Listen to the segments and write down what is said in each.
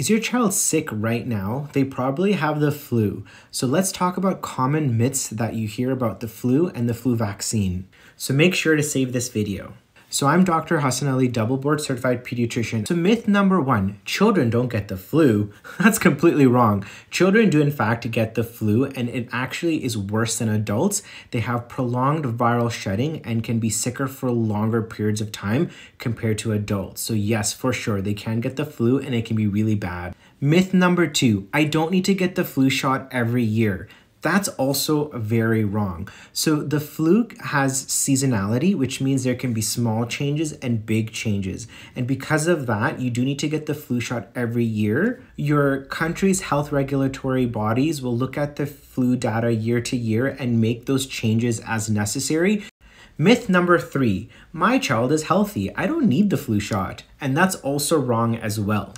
Is your child sick right now? They probably have the flu. So let's talk about common myths that you hear about the flu and the flu vaccine. So make sure to save this video. So I'm Dr. Hassan Ali, double board certified pediatrician. So myth number one, children don't get the flu. That's completely wrong. Children do in fact get the flu and it actually is worse than adults. They have prolonged viral shedding and can be sicker for longer periods of time compared to adults. So yes, for sure, they can get the flu and it can be really bad. Myth number two, I don't need to get the flu shot every year. That's also very wrong. So the flu has seasonality, which means there can be small changes and big changes. And because of that, you do need to get the flu shot every year. Your country's health regulatory bodies will look at the flu data year to year and make those changes as necessary. Myth number three, my child is healthy. I don't need the flu shot. And that's also wrong as well.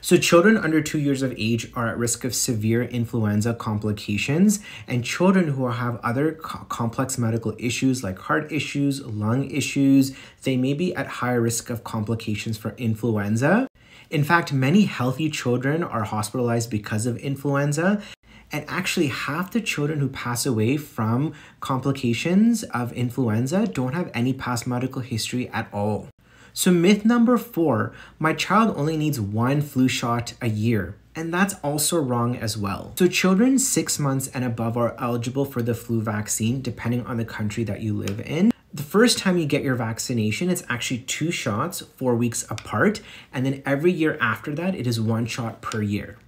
So, children under two years of age are at risk of severe influenza complications, and children who have other co- complex medical issues like heart issues, lung issues, they may be at higher risk of complications for influenza. In fact, many healthy children are hospitalized because of influenza, and actually, half the children who pass away from complications of influenza don't have any past medical history at all. So, myth number four my child only needs one flu shot a year. And that's also wrong as well. So, children six months and above are eligible for the flu vaccine depending on the country that you live in. The first time you get your vaccination, it's actually two shots, four weeks apart. And then every year after that, it is one shot per year.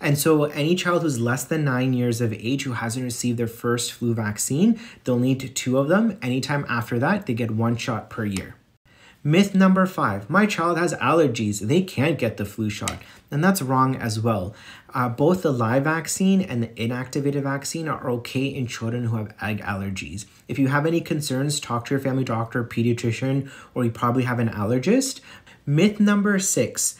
And so, any child who's less than nine years of age who hasn't received their first flu vaccine, they'll need two of them. Anytime after that, they get one shot per year. Myth number five my child has allergies. They can't get the flu shot. And that's wrong as well. Uh, both the live vaccine and the inactivated vaccine are okay in children who have egg allergies. If you have any concerns, talk to your family doctor, pediatrician, or you probably have an allergist. Myth number six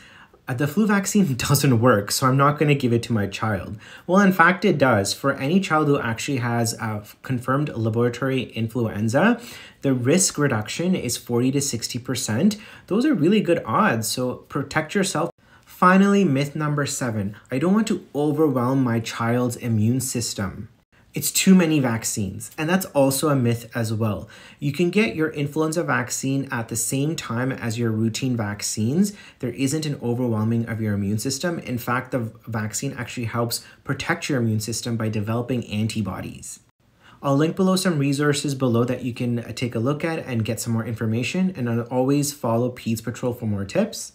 Uh, the flu vaccine doesn't work, so I'm not going to give it to my child. Well, in fact, it does. For any child who actually has uh, a confirmed laboratory influenza, the risk reduction is 40 to 60%. Those are really good odds, so protect yourself. Finally, myth number seven I don't want to overwhelm my child's immune system it's too many vaccines. And that's also a myth as well. You can get your influenza vaccine at the same time as your routine vaccines. There isn't an overwhelming of your immune system. In fact, the vaccine actually helps protect your immune system by developing antibodies. I'll link below some resources below that you can uh, take a look at and get some more information. And I'll always follow Peds Patrol for more tips.